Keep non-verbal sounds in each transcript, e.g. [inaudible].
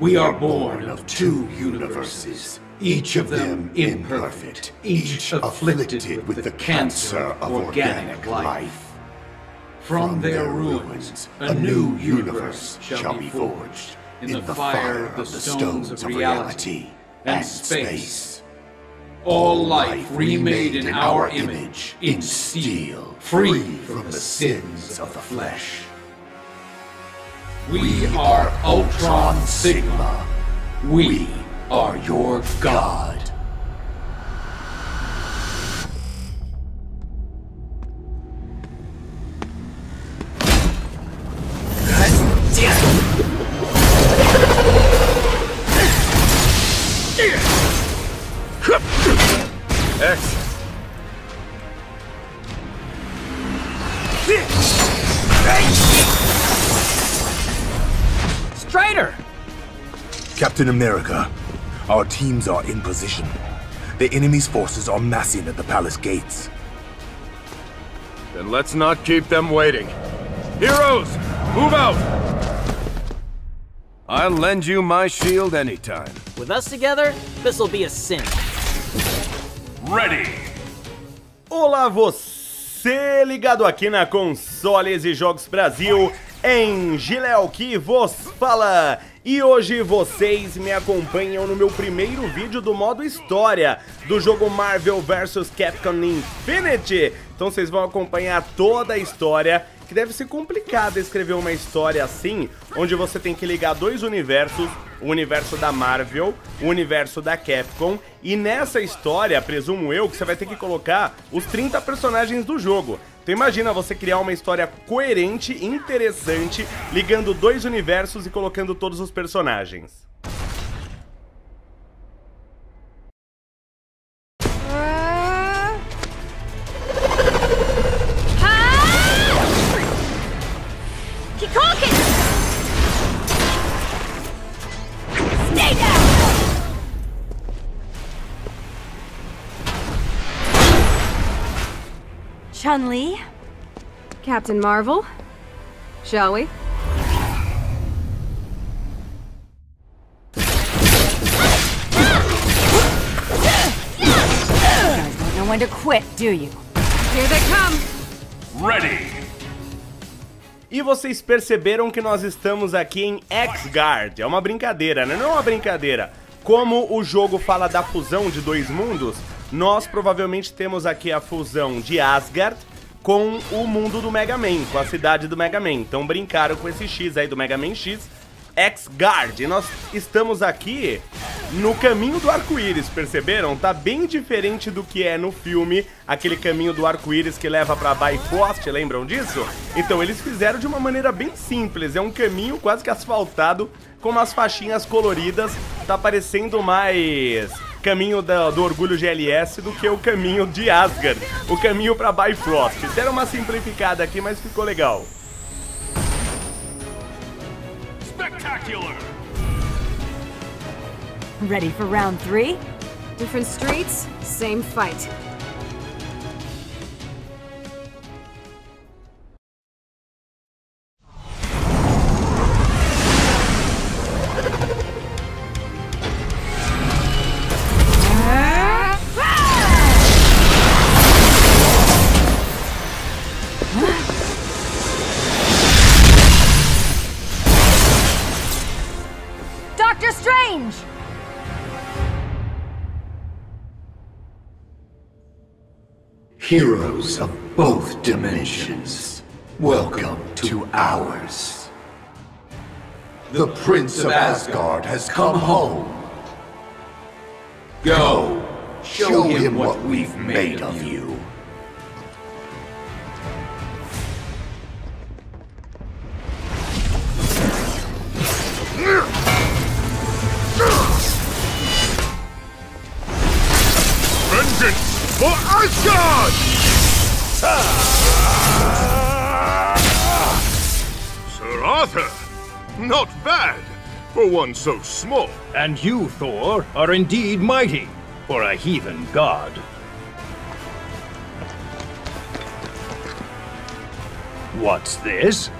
We are born of two universes, each of them imperfect, each afflicted with the cancer of organic life. From their ruins, a new universe shall be forged in the fire of the stones of reality and space. All life remade in our image, in steel, free from the sins of the flesh. We are Ultron Sigma. We are your god. Strider! Captain America, our teams are in position. The enemy's forces are massing at the palace gates. Then let's not keep them waiting. Heroes, move out! I'll lend you my shield anytime. With us together, this'll be a sin. Ready! Olá, você ligado aqui na Consoles e Jogos Brasil, em Giléu que vos fala. E hoje vocês me acompanham no meu primeiro vídeo do modo história do jogo Marvel vs Capcom Infinity. Então vocês vão acompanhar toda a história, que deve ser complicado escrever uma história assim, onde você tem que ligar dois universos, o universo da Marvel, o universo da Capcom, e nessa história, presumo eu, que você vai ter que colocar os 30 personagens do jogo. Então imagina você criar uma história coerente, interessante, ligando dois universos e colocando todos os personagens. Chun-Li? Captain Marvel? Shall we? You guys don't know when to quit, do you? Here they come! Ready! E vocês perceberam que nós estamos aqui em X-Guard. É uma brincadeira, né? Não é uma brincadeira. Como o jogo fala da fusão de dois mundos, nós provavelmente temos aqui a fusão de Asgard com o mundo do Mega Man, com a cidade do Mega Man. Então brincaram com esse X aí do Mega Man X, X-Guard. E nós estamos aqui no caminho do arco-íris, perceberam? Tá bem diferente do que é no filme, aquele caminho do arco-íris que leva pra Bifrost, lembram disso? Então eles fizeram de uma maneira bem simples, é um caminho quase que asfaltado, com umas faixinhas coloridas, tá parecendo mais caminho da- do orgulho GLS do que o caminho de Asgard, o caminho pra Bifrost. Deram uma simplificada aqui, mas ficou legal. Spectacular! Ready for round three? Different streets, same fight. Doctor Strange! Heroes of both dimensions, welcome to ours. The Prince of Asgard has come home. Go, show him what we've made of you. For Asgard! Sir Arthur! Not bad for one so small. And you, Thor, are indeed mighty for a heathen god. What's this?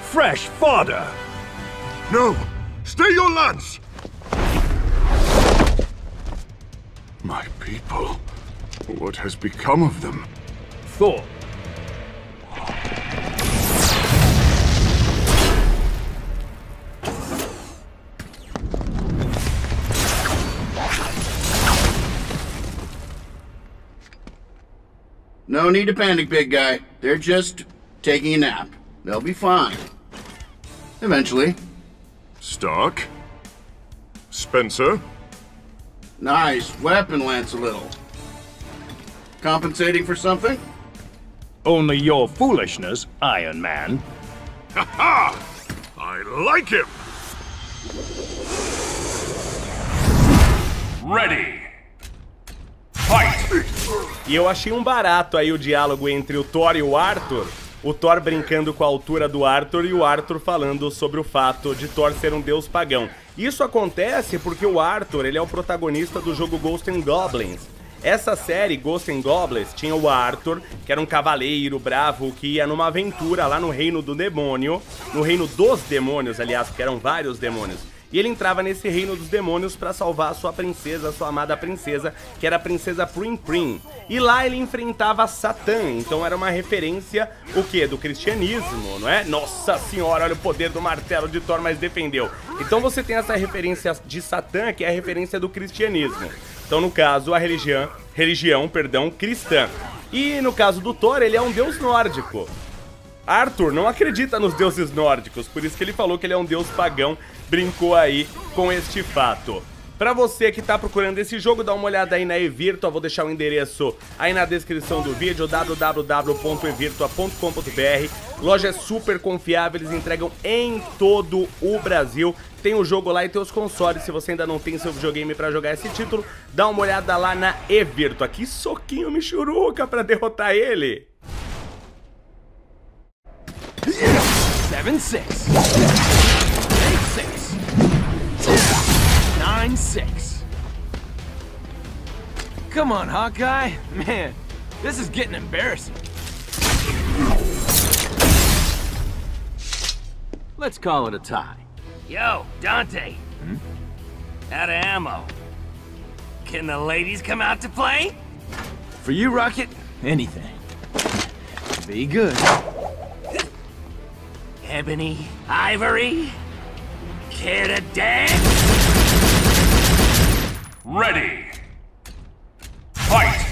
Fresh fodder! No! Stay your lance! My people. What has become of them? Thor. No need to panic, big guy. They're just taking a nap. They'll be fine. Eventually. Stark? Spencer? Nice weapon, Lance a little. Compensating for something? Only your foolishness, Iron Man. Ha ha! I like him! Ready. Fight! E eu achei um barato aí o diálogo entre o Thor e o Arthur. O Thor brincando com a altura do Arthur e o Arthur falando sobre o fato de Thor ser um deus pagão. Isso acontece porque o Arthur ele é o protagonista do jogo Ghost and Goblins. Essa série, Ghost and Goblins, tinha o Arthur, que era um cavaleiro bravo que ia numa aventura lá no reino do demônio, no reino dos demônios, aliás, porque eram vários demônios. E ele entrava nesse reino dos demônios para salvar a sua princesa, a sua amada princesa, que era a princesa Prim Prim. E lá ele enfrentava Satã, então era uma referência, o que? Do cristianismo, não é? Nossa senhora, olha o poder do martelo de Thor, mas defendeu. Então você tem essa referência de Satã, que é a referência do cristianismo. Então, no caso, a religião, religião, perdão, cristã. E no caso do Thor, ele é um deus nórdico. Arthur não acredita nos deuses nórdicos, por isso que ele falou que ele é um deus pagão, brincou aí com este fato. Pra você que tá procurando esse jogo, dá uma olhada aí na Evirtua, vou deixar o endereço aí na descrição do vídeo, www.evirtua.com.br. Loja é super confiável, eles entregam em todo o Brasil. Tem o jogo lá e tem os consoles, se você ainda não tem seu videogame pra jogar esse título, dá uma olhada lá na Evirtua. Que soquinho michuruca pra derrotar ele! Seven six. Eight six. Nine six. Come on, Hawkeye. Man, this is getting embarrassing. Let's call it a tie. Yo, Dante. Hmm? Out of ammo. Can the ladies come out to play? For you, Rocket, anything. Be good. Ebony, Ivory, care to dance? Ready. Fight!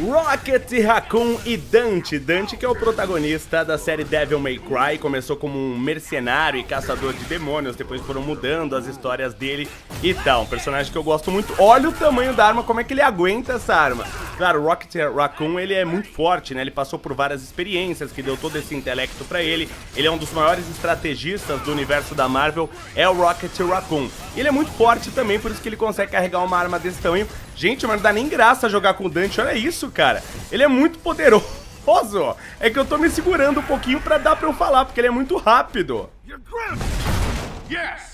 Rocket, Raccoon e Dante. Dante que é o protagonista da série Devil May Cry, começou como um mercenário e caçador de demônios, depois foram mudando as histórias dele e tal. Um personagem que eu gosto muito. Olha o tamanho da arma, como é que ele aguenta essa arma. Claro, o Rocket Raccoon, ele é muito forte, né? Ele passou por várias experiências que deu todo esse intelecto pra ele. Ele é um dos maiores estrategistas do universo da Marvel, é o Rocket Raccoon. Ele é muito forte também, por isso que ele consegue carregar uma arma desse tamanho. Gente, mas não dá nem graça jogar com o Dante, olha isso, cara. Ele é muito poderoso. É que eu tô me segurando um pouquinho pra dar pra eu falar, porque ele é muito rápido. Yes!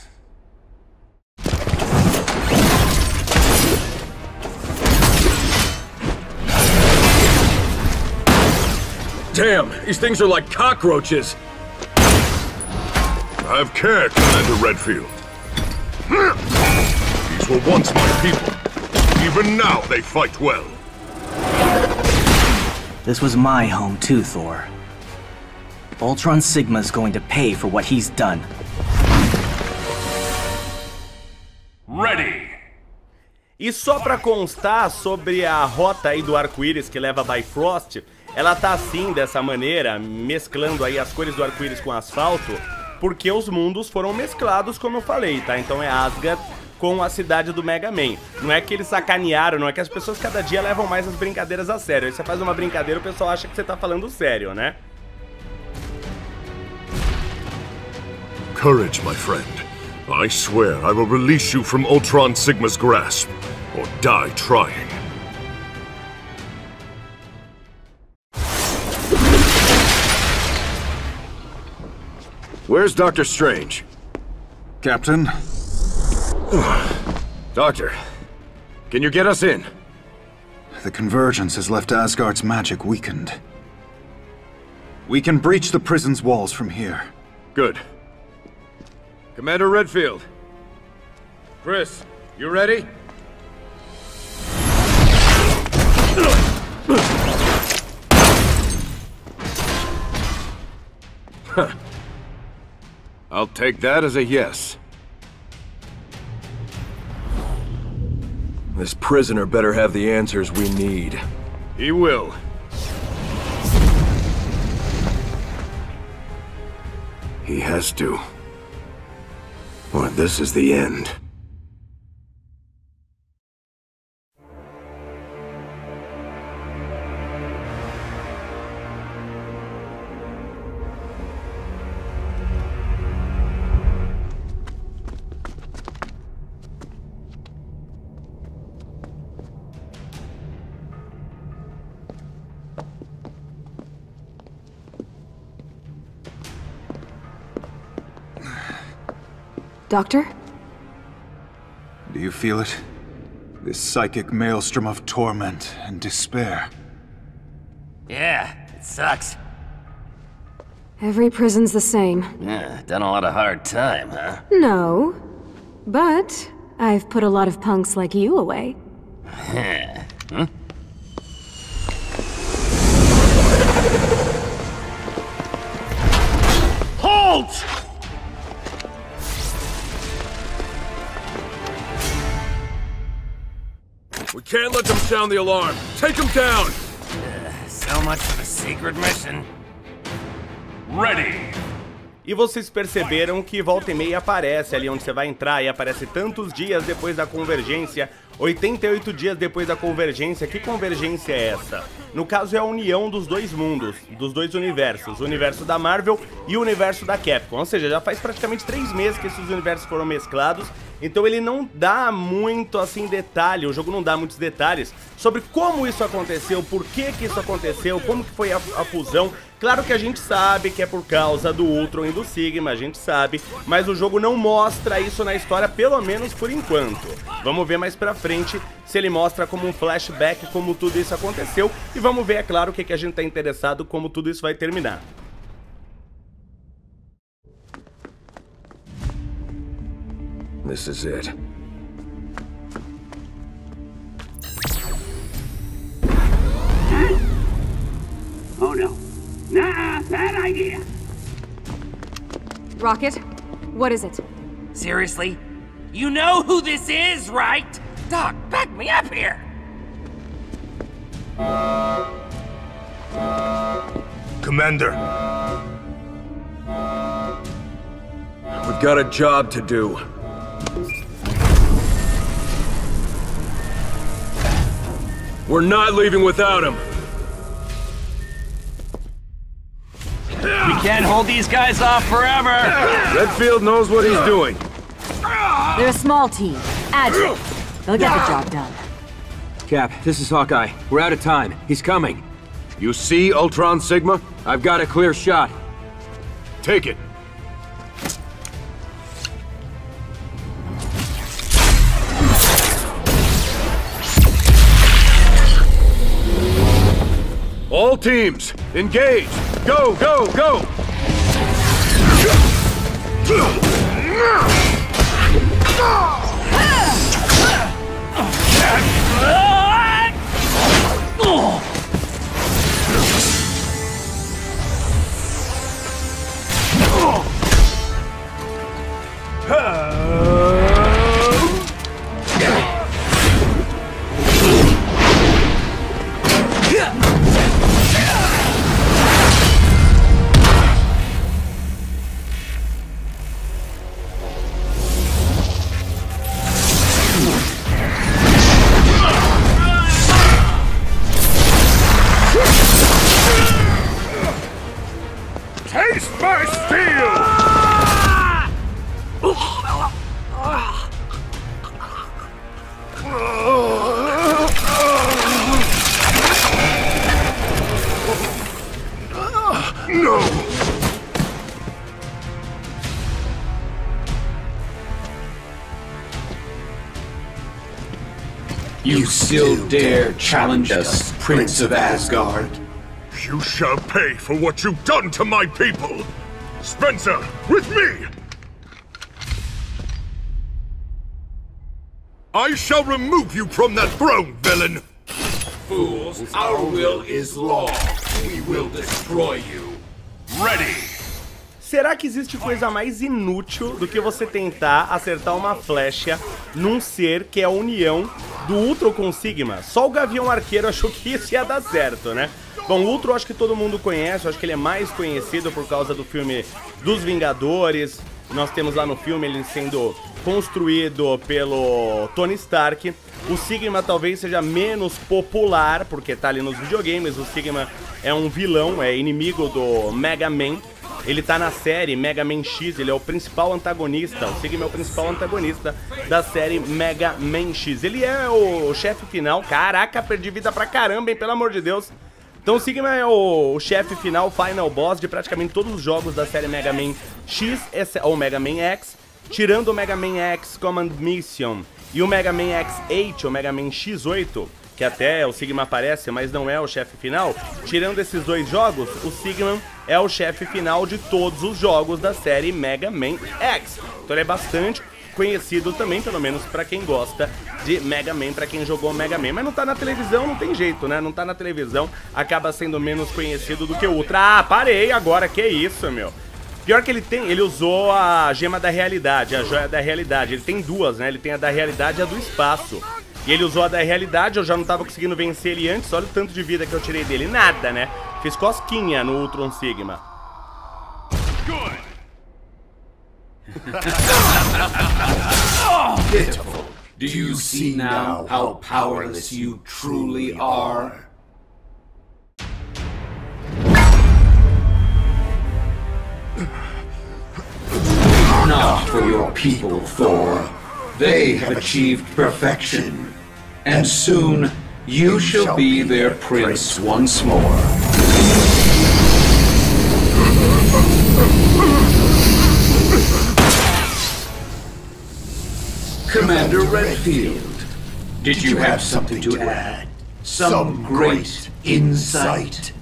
Damn, these things are like cockroaches. I have care, Commander Redfield. These were once my people. Even now they fight well. This was my home too, Thor. Ultron Sigma's going to pay for what he's done. Ready. E só pra constar sobre a rota aí do arco-íris que leva a Bifrost, ela tá assim, dessa maneira, mesclando aí as cores do arco-íris com asfalto, porque os mundos foram mesclados, como eu falei, tá? Então é Asgard com a cidade do Mega Man. Não é que eles sacanearam, não é que as pessoas cada dia levam mais as brincadeiras a sério. Aí você faz uma brincadeira, o pessoal acha que você tá falando sério, né? Courage, my friend. I swear I will release you from Ultron Sigma's grasp, or die trying. Where's Doctor Strange? Captain? Doctor, can you get us in? The convergence has left Asgard's magic weakened. We can breach the prison's walls from here. Good. Commander Redfield, Chris, you ready? I'll take that as a yes. This prisoner better have the answers we need. He will. He has to. Or this is the end. Doctor? Do you feel it? This psychic maelstrom of torment and despair. Yeah, it sucks. Every prison's the same. Yeah, done a lot of hard time, huh? No. But I've put a lot of punks like you away. [laughs] hmm? Can't let them sound the alarm. Take them down! So much for the secret mission. Ready! E vocês perceberam que volta e meia aparece ali onde você vai entrar e aparece tantos dias depois da convergência, 88 dias depois da convergência. Que convergência é essa? No caso é a união dos dois mundos, dos dois universos, o universo da Marvel e o universo da Capcom. Ou seja, já faz praticamente três meses que esses universos foram mesclados, então ele não dá muito assim detalhe, o jogo não dá muitos detalhes sobre como isso aconteceu, por que que isso aconteceu, como que foi a, a fusão. Claro que a gente sabe que é por causa do Ultron e do Sigma, a gente sabe, mas o jogo não mostra isso na história, pelo menos por enquanto. Vamos ver mais pra frente se ele mostra como um flashback como tudo isso aconteceu e vamos ver, é claro, o que, que a gente tá interessado, como tudo isso vai terminar. This is it. Oh no. Nah, bad idea. Rocket? What is it? Seriously? You know who this is, right? Doc, back me up here! Commander, We've got a job to do. We're not leaving without him. We can't hold these guys off forever! Redfield knows what he's doing. They're a small team. Agile. They'll get the job done. Cap, this is Hawkeye. We're out of time. He's coming. You see Ultron Sigma? I've got a clear shot. Take it. All teams, engage! Go, go, go! Taste dare challenge us, Prince of Asgard? You shall pay for what you've done to my people! Spencer, with me! I shall remove you from that throne, villain! Fools, our will is law. We will destroy you. Ready! Será que existe coisa mais inútil do que você tentar acertar uma flecha num ser que é a união do Ultron com Sigma? Só o Gavião Arqueiro [laughs] achou que isso ia dar certo, né? Bom, o Ultron acho que todo mundo conhece, acho que ele é mais conhecido por causa do filme dos Vingadores. Nós temos lá no filme ele sendo construído pelo Tony Stark. O Sigma talvez seja menos popular, porque tá ali nos videogames. O Sigma é um vilão, é inimigo do Mega Man. Ele tá na série Mega Man X, ele é o principal antagonista. O Sigma é o principal antagonista da série Mega Man X. Ele é o chefe final. Caraca, perdi vida pra caramba, hein? Pelo amor de Deus. Então o Sigma é o, o chefe final, final boss de praticamente todos os jogos da série Mega Man X ou Mega Man X, tirando o Mega Man X Command Mission e o Mega Man X8 ou Mega Man X8, que até o Sigma aparece, mas não é o chefe final. Tirando esses dois jogos, o Sigma é o chefe final de todos os jogos da série Mega Man X. Então ele é bastante conhecido também, pelo menos para quem gosta de Mega Man, para quem jogou Mega Man. Mas não tá na televisão, não tem jeito, né? Não tá na televisão, acaba sendo menos conhecido do que o Ultra. Ah, parei agora, que isso, meu. Pior que ele tem, ele usou a gema da realidade, a joia da realidade. Ele tem duas, né? Ele tem a da realidade e a do espaço. E ele usou a da realidade, eu já não tava conseguindo vencer ele antes, olha o tanto de vida que eu tirei dele. Nada, né? Fiz cosquinha no Ultron Sigma. Pitiful. [laughs] Do you see now how powerless you truly are? Not for your people, Thor. They have achieved perfection. And soon, you shall be their prince once more. Commander Redfield, did you have something to add? Some great insight?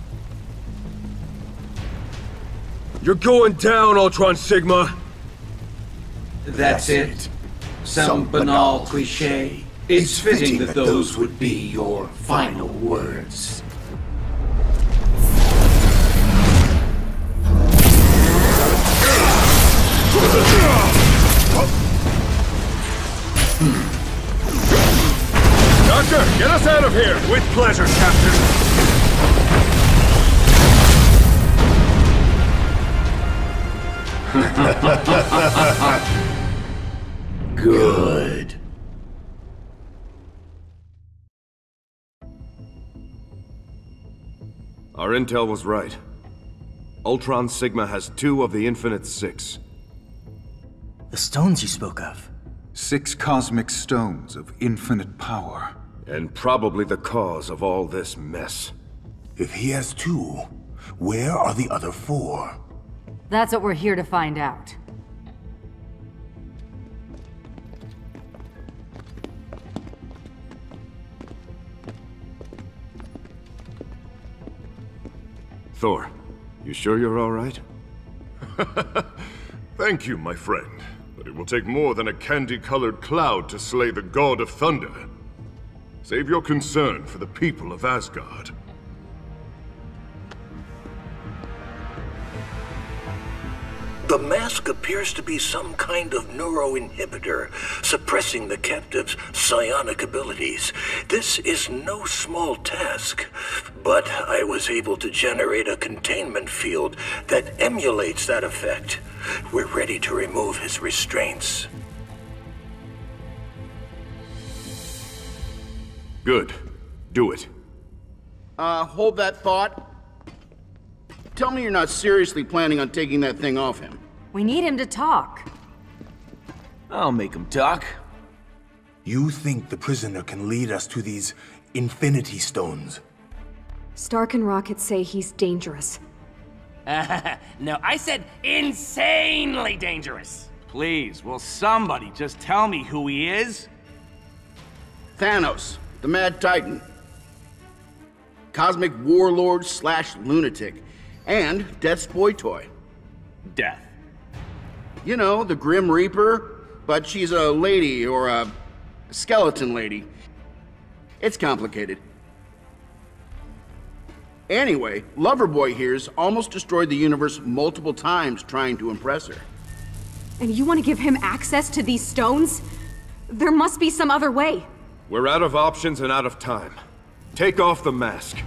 You're going down, Ultron Sigma! That's it. Some banal cliche. It's fitting that those would be your final words. Hmm. Doctor, get us out of here! With pleasure, Captain! [laughs] [laughs] Good. Our intel was right. Ultron Sigma has two of the Infinite Six. The stones you spoke of. Six cosmic stones of infinite power. And probably the cause of all this mess. If he has two, where are the other four? That's what we're here to find out. Thor, you sure you're all right? [laughs] Thank you, my friend. But it will take more than a candy-colored cloud to slay the God of Thunder. Save your concern for the people of Asgard. The mask appears to be some kind of neuroinhibitor, suppressing the captive's psionic abilities. This is no small task, but I was able to generate a containment field that emulates that effect. We're ready to remove his restraints. Good. Do it. Uh, hold that thought. Tell me you're not seriously planning on taking that thing off him. We need him to talk. I'll make him talk. You think the prisoner can lead us to these Infinity Stones? Stark and Rocket say he's dangerous. [laughs] no, I said insanely dangerous. Please, will somebody just tell me who he is? Thanos, the Mad Titan. Cosmic warlord slash lunatic. And Death's boy toy. Death. You know, the Grim Reaper, but she's a lady or a. skeleton lady. It's complicated. Anyway, Loverboy here's almost destroyed the universe multiple times trying to impress her. And you want to give him access to these stones? There must be some other way. We're out of options and out of time. Take off the mask.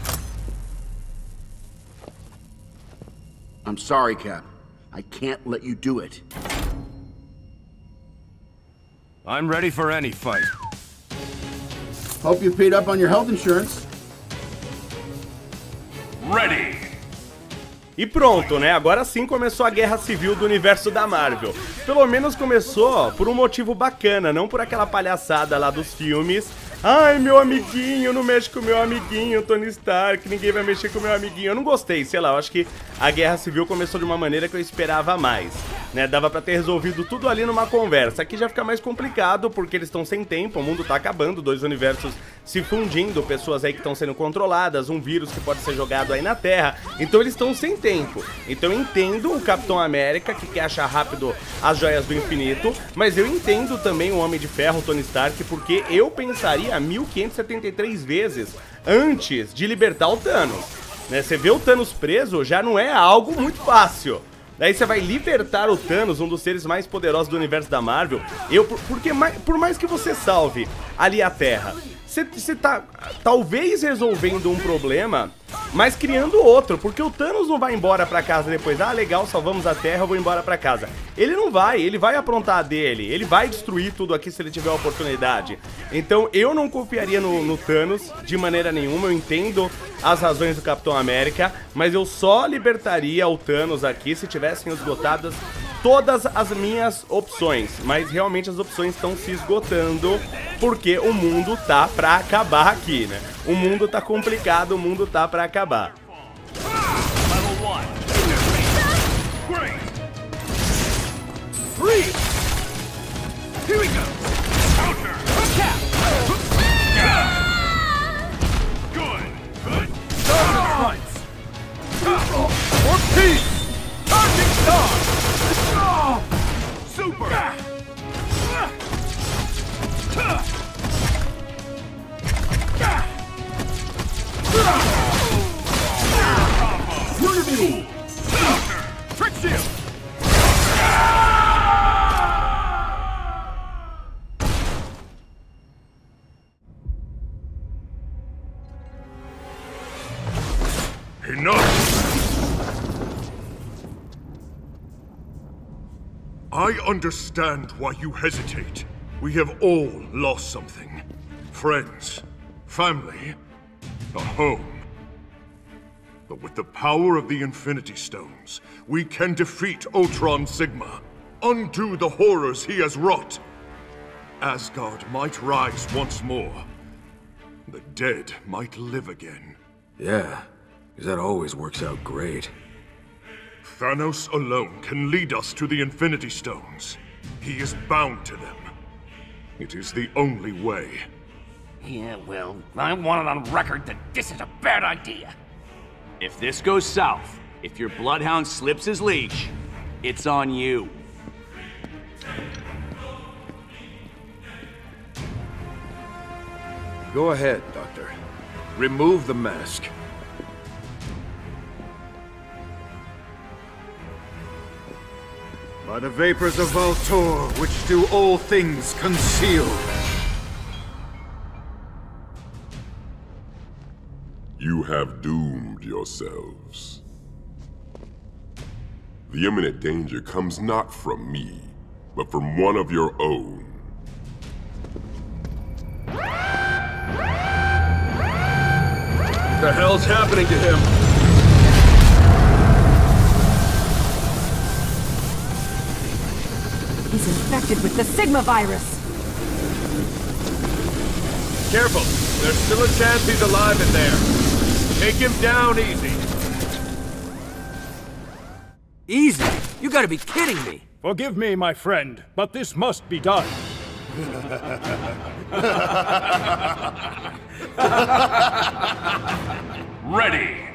I'm sorry, Cap. I can't let you do it. I'm ready for any fight. Hope you paid up on your health insurance. Ready! E pronto, né? Agora sim começou a guerra civil do universo da Marvel. Pelo menos começou por um motivo bacana, não por aquela palhaçada lá dos filmes. Ai, meu amiguinho, não mexe com meu amiguinho, Tony Stark, ninguém vai mexer com meu amiguinho. Eu não gostei, sei lá, eu acho que a guerra civil começou de uma maneira que eu esperava mais. Né, dava pra ter resolvido tudo ali numa conversa. Aqui já fica mais complicado porque eles estão sem tempo, o mundo tá acabando, dois universos se fundindo, pessoas aí que estão sendo controladas, um vírus que pode ser jogado aí na Terra. Então eles estão sem tempo. Então eu entendo o Capitão América que quer achar rápido as joias do infinito, mas eu entendo também o Homem de Ferro, Tony Stark, porque eu pensaria 1573 vezes antes de libertar o Thanos. Né, você vê o Thanos preso já não é algo muito fácil. Daí você vai libertar o Thanos, um dos seres mais poderosos do universo da Marvel. Eu, porque por mais que você salve ali a Terra, você tá talvez resolvendo um problema, mas criando outro, porque o Thanos não vai embora pra casa depois, ah, legal, salvamos a Terra, eu vou embora pra casa. Ele não vai, ele vai aprontar a dele, ele vai destruir tudo aqui se ele tiver a oportunidade. Então eu não confiaria no, no Thanos de maneira nenhuma, eu entendo as razões do Capitão América, mas eu só libertaria o Thanos aqui se tivessem esgotadas todas as minhas opções, mas realmente as opções estão se esgotando porque o mundo tá pra acabar aqui, né? O mundo tá complicado, o mundo tá pra acabar. Good. Good. Understand why you hesitate. We have all lost something. Friends, family, a home. But with the power of the Infinity Stones, we can defeat Ultron Sigma, undo the horrors he has wrought. Asgard might rise once more. The dead might live again. Yeah, because that always works out great. Thanos alone can lead us to the Infinity Stones. He is bound to them. It is the only way. Yeah, well, I want it on record that this is a bad idea. If this goes south, if your Bloodhound slips his leash, it's on you. Go ahead, Doctor. Remove the mask. By the vapors of Valtorr, which do all things conceal. You have doomed yourselves. The imminent danger comes not from me, but from one of your own. What the hell's happening to him? He's infected with the Sigma virus. Careful. There's still a chance he's alive in there. Take him down easy. Easy? You gotta be kidding me. Forgive me, my friend, but this must be done. [laughs] [laughs] Ready.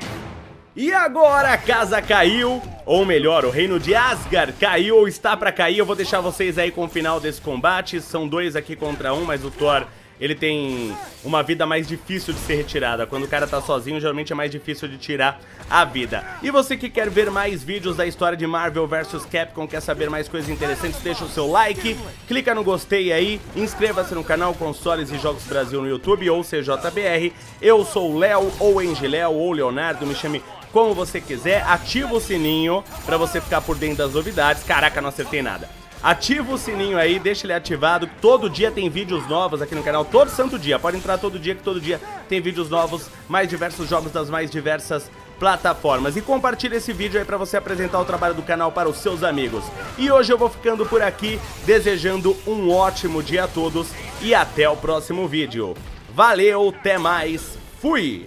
E agora a casa caiu, ou melhor, o reino de Asgard caiu ou está pra cair. Eu vou deixar vocês aí com o final desse combate. São dois aqui contra um, mas o Thor ele tem uma vida mais difícil de ser retirada. Quando o cara tá sozinho, geralmente é mais difícil de tirar a vida. E você que quer ver mais vídeos da história de Marvel vs Capcom, quer saber mais coisas interessantes, deixa o seu like, clica no gostei aí, inscreva-se no canal Consoles e Jogos Brasil no YouTube ou CJBR. Eu sou o Léo, ou Engiléo, ou Leonardo, me chame como você quiser, ativa o sininho pra você ficar por dentro das novidades. Caraca, não acertei nada. Ativa o sininho aí, deixa ele ativado. Todo dia tem vídeos novos aqui no canal, todo santo dia. Pode entrar todo dia, que todo dia tem vídeos novos, mais diversos jogos das mais diversas plataformas. E compartilha esse vídeo aí pra você apresentar o trabalho do canal para os seus amigos. E hoje eu vou ficando por aqui, desejando um ótimo dia a todos e até o próximo vídeo. Valeu, até mais, fui!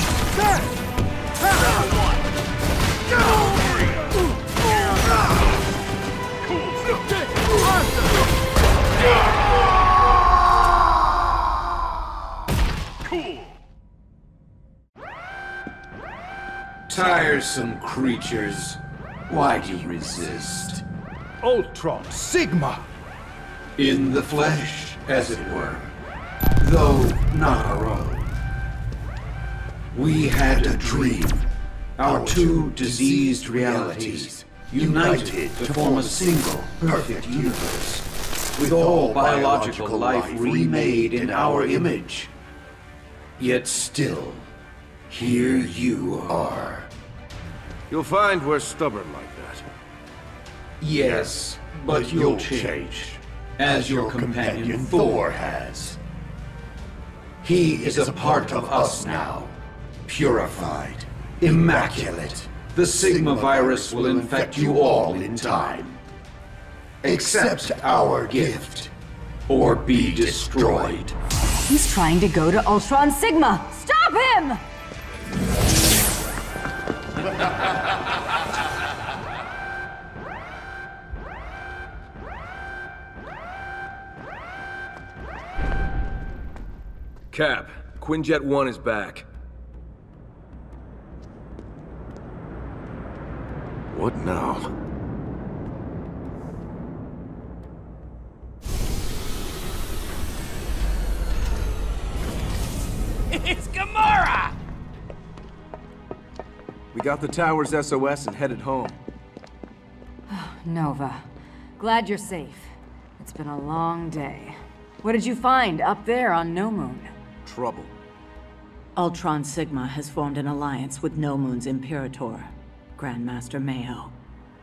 There! Round one! Go! Tiresome creatures. Why do you resist? Ultron Sigma! In the flesh, as it were. Though not our own. We had a dream. Our two diseased realities united to form a single perfect universe. With all biological life remade in our image. Yet still, here you are. You'll find we're stubborn like that. Yes, but you'll change. As your companion Thor has. He is a part of us now. Purified. Immaculate. The Sigma virus will infect you all in time. Accept our gift. Or be destroyed. He's trying to go to Ultron Sigma! Stop him! Cap, Quinjet 1 is back. What now? it's Gamora! We got the tower's SOS and headed home. Oh, Nova, glad you're safe. It's been a long day. What did you find up there on Knowmoon? Trouble. Ultron Sigma has formed an alliance with Knowmoon's Imperator, Grandmaster Meio.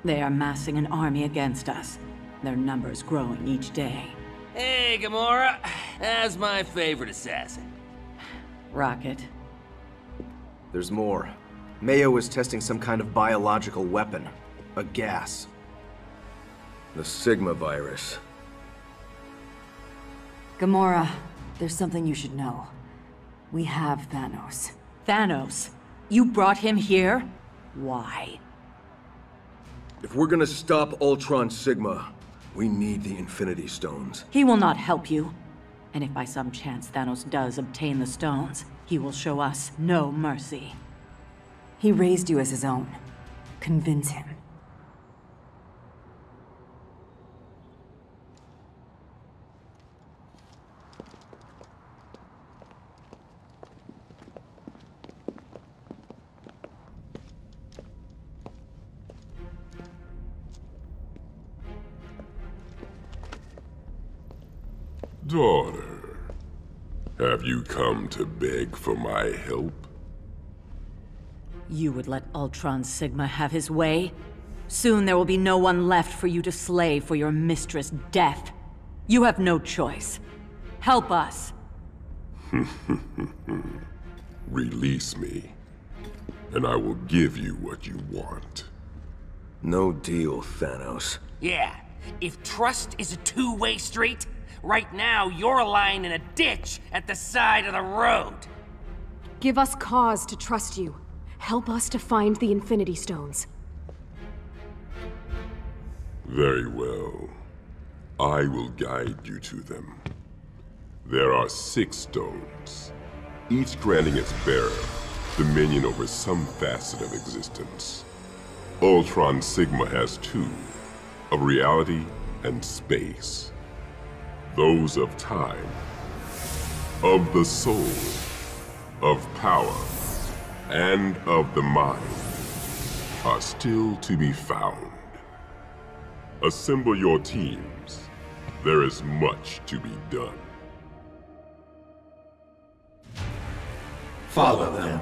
They are massing an army against us. Their numbers growing each day. Hey, Gamora. That's my favorite assassin. Rocket. There's more. Meio is testing some kind of biological weapon. A gas. The Sigma virus. Gamora, there's something you should know. We have Thanos. Thanos? You brought him here? Why? If we're gonna stop Ultron Sigma, we need the Infinity Stones. He will not help you. And if by some chance Thanos does obtain the stones, he will show us no mercy. He raised you as his own. Convince him. You come to beg for my help? You would let Ultron Sigma have his way? Soon there will be no one left for you to slay for your mistress' death. You have no choice. Help us. [laughs] Release me. and I will give you what you want. No deal, Thanos. Yeah, if trust is a two-way street, right now you're lying in a ditch at the side of the road. Give us cause to trust you. Help us to find the Infinity Stones. Very well. I will guide you to them. There are six stones, each granting its bearer dominion over some facet of existence. Ultron Sigma has two, of reality and space. Those of time, of the soul, of power, and of the mind are still to be found. Assemble your teams. There is much to be done. Follow them.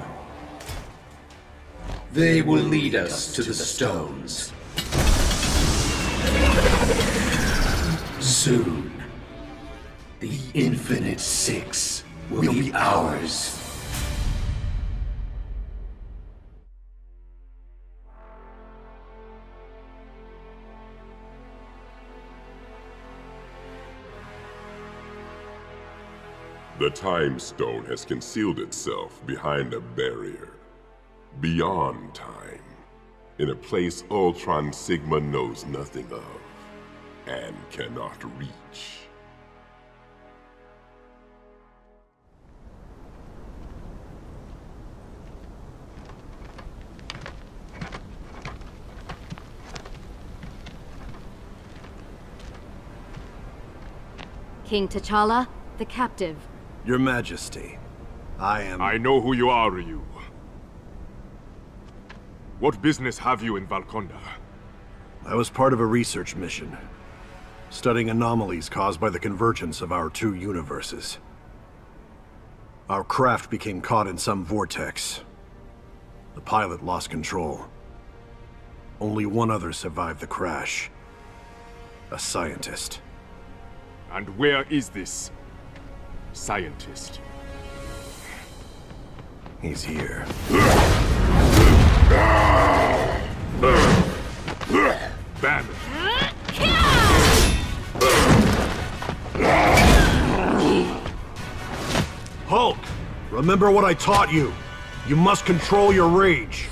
They will lead us to the stones. Soon, the Infinite Six will be ours. The Time Stone has concealed itself behind a barrier. Beyond time. In a place Ultron Sigma knows nothing of. And cannot reach. King T'Challa, the captive. Your Majesty, I am... I know who you are, Ryu. What business have you in Valkanda? I was part of a research mission, studying anomalies caused by the convergence of our two universes. Our craft became caught in some vortex. The pilot lost control. Only one other survived the crash. A scientist. And where is this scientist? He's here. Banner. Hulk! Remember what I taught you. You must control your rage.